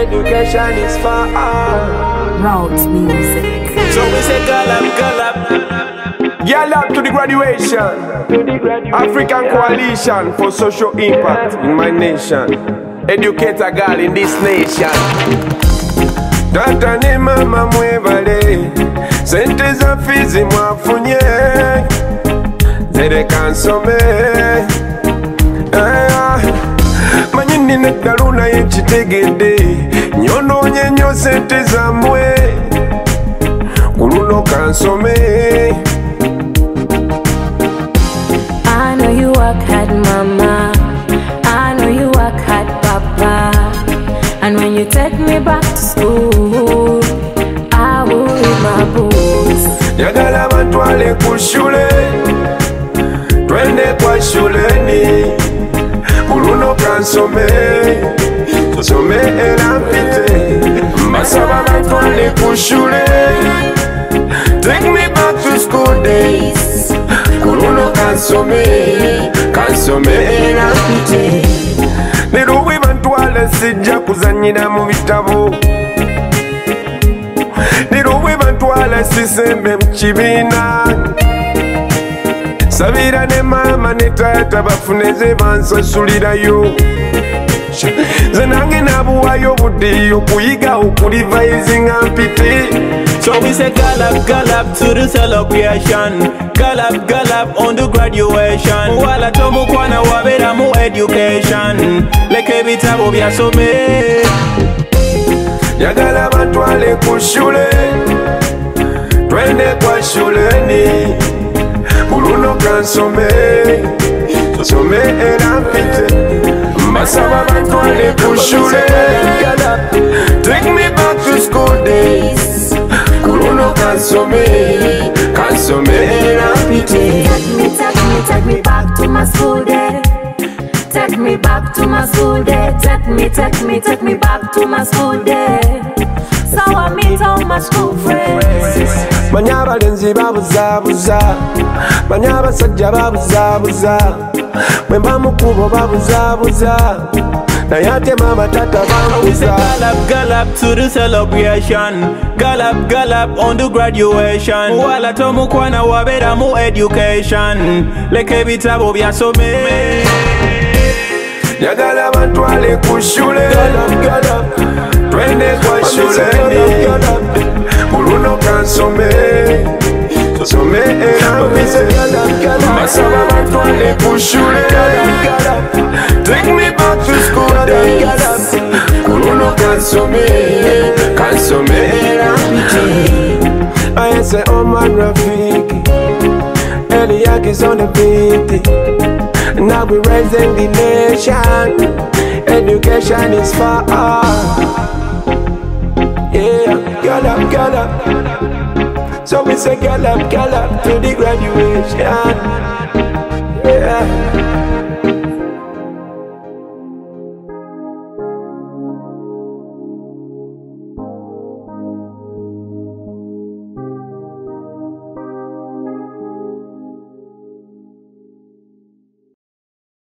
Education is for all. Route music. So we say gallop, gallop. Girl up to the graduation. African Coalition for Social Impact in my nation. Educate a girl in this nation. Tata ne mama mwebale sente za fizi mwafunye zereka nsome Eh, manyi nina eddalu naye kitegedde nyonoonye nnyo sente zammwe ku luno kansome I know you work hard, mama. I know you work hard, papa. And when you take me back to school, I will read my books. njagala bantwale ku shule twende kwa shuleni ku luno kansome nsome era mbasaba bantwale ku shule take me back to school days. Ku luno kansome kansome era mpite lero bwe bantwale sijja kuzanyira mu bitabo lero bwe bantwala sisembe mu kibiina sabira ne maama ne taata bafune ze bansasulirayo ze nange nabuwayo budde okuyiga okulivaizinga mpite So we say gallop, gallop to the celebration. Gallop, gallop on the graduation. Wala tomu kwana wabera mu education. Leke bitabo byasome. njagala bantwale ku shule twende kwa shuleni ku luno kansome mbasaba bantwale ku shule take me back to school days ku luno kansome kansome era Take me, take me, take me back to my school days Take me back to my school day. Take me, take me, take me back to my school day. So I meet all my school friends. manyi abalenzi babuzaabuza manyi abasajja babuzaabuza bwe mwemba mukubo babuzabuza. Naye ate mama tata bamuza Galap galap to the celebration. Galap galap on the graduation. Wala tomu kwa na wabeda mu education. Leke Leka ebitabo byasome Njagala bantwale wale kushule Galap galap twende kwa shule Galap galap Muluno kansome Some eh. Nsome era mpise mbasaba bantwale ku shule take me back to school days. Ku luno kansome kansome era mpite ayese oman oh, rafiki. Eliak on the beat. Now we raising the nation. Education is all Yeah, get up, get up So we say get up, get up to the graduation. Yeah